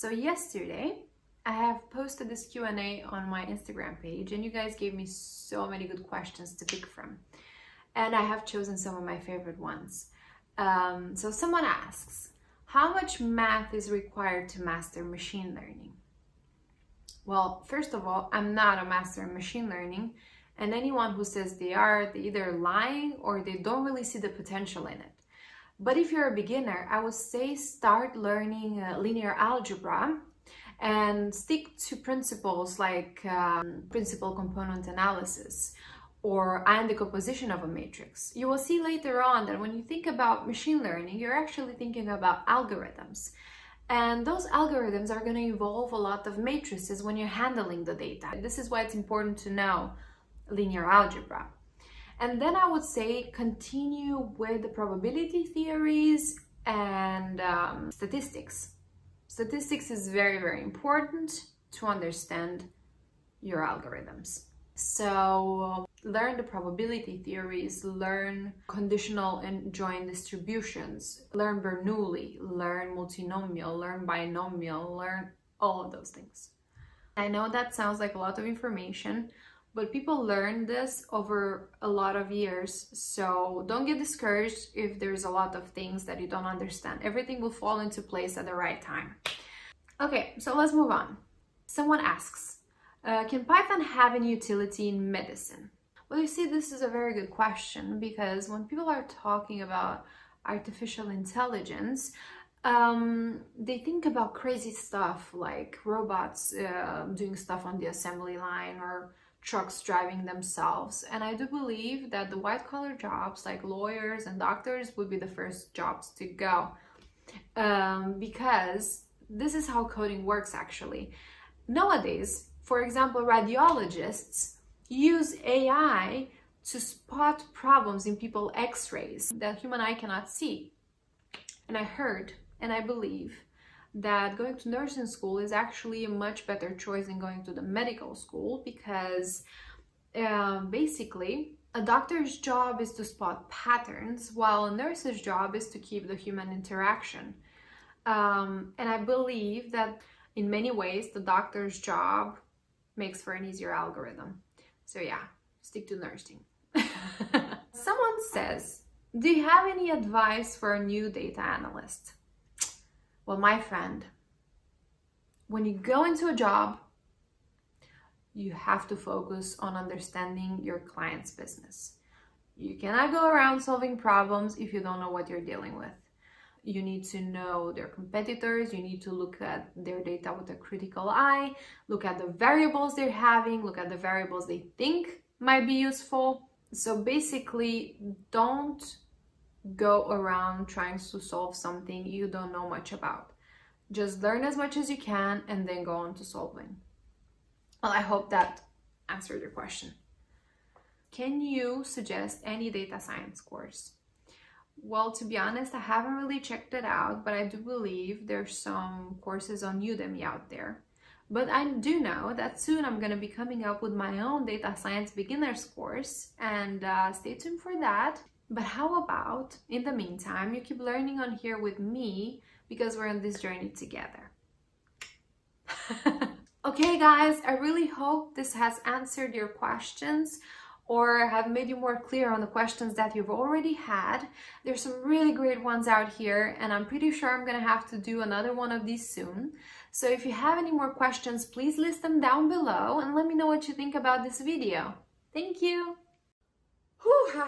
So yesterday, I have posted this Q&A on my Instagram page and you guys gave me so many good questions to pick from. And I have chosen some of my favorite ones. Um, so someone asks, how much math is required to master machine learning? Well, first of all, I'm not a master in machine learning and anyone who says they are, they either lying or they don't really see the potential in it. But if you're a beginner, I would say start learning uh, linear algebra and stick to principles like um, principal component analysis or and the composition of a matrix. You will see later on that when you think about machine learning, you're actually thinking about algorithms. And those algorithms are going to involve a lot of matrices when you're handling the data. This is why it's important to know linear algebra. And then I would say continue with the probability theories and um, statistics. Statistics is very, very important to understand your algorithms. So learn the probability theories, learn conditional and joint distributions, learn Bernoulli, learn multinomial, learn binomial, learn all of those things. I know that sounds like a lot of information, but people learn this over a lot of years. So don't get discouraged if there's a lot of things that you don't understand. Everything will fall into place at the right time. Okay, so let's move on. Someone asks, uh, can Python have any utility in medicine? Well, you see, this is a very good question because when people are talking about artificial intelligence, um, they think about crazy stuff like robots uh, doing stuff on the assembly line or trucks driving themselves. And I do believe that the white collar jobs like lawyers and doctors would be the first jobs to go um, because this is how coding works actually. Nowadays, for example, radiologists use AI to spot problems in people x-rays that human eye cannot see. And I heard and I believe that going to nursing school is actually a much better choice than going to the medical school because uh, basically a doctor's job is to spot patterns while a nurse's job is to keep the human interaction. Um, and I believe that in many ways the doctor's job makes for an easier algorithm. So yeah, stick to nursing. Someone says, do you have any advice for a new data analyst? Well, my friend, when you go into a job, you have to focus on understanding your client's business. You cannot go around solving problems if you don't know what you're dealing with. You need to know their competitors, you need to look at their data with a critical eye, look at the variables they're having, look at the variables they think might be useful. So basically, don't go around trying to solve something you don't know much about. Just learn as much as you can and then go on to solving. Well, I hope that answered your question. Can you suggest any data science course? Well, to be honest, I haven't really checked it out, but I do believe there's some courses on Udemy out there. But I do know that soon I'm going to be coming up with my own data science beginners course and uh, stay tuned for that. But how about, in the meantime, you keep learning on here with me because we're on this journey together. okay, guys, I really hope this has answered your questions or have made you more clear on the questions that you've already had. There's some really great ones out here and I'm pretty sure I'm gonna have to do another one of these soon. So if you have any more questions, please list them down below and let me know what you think about this video. Thank you! Whew.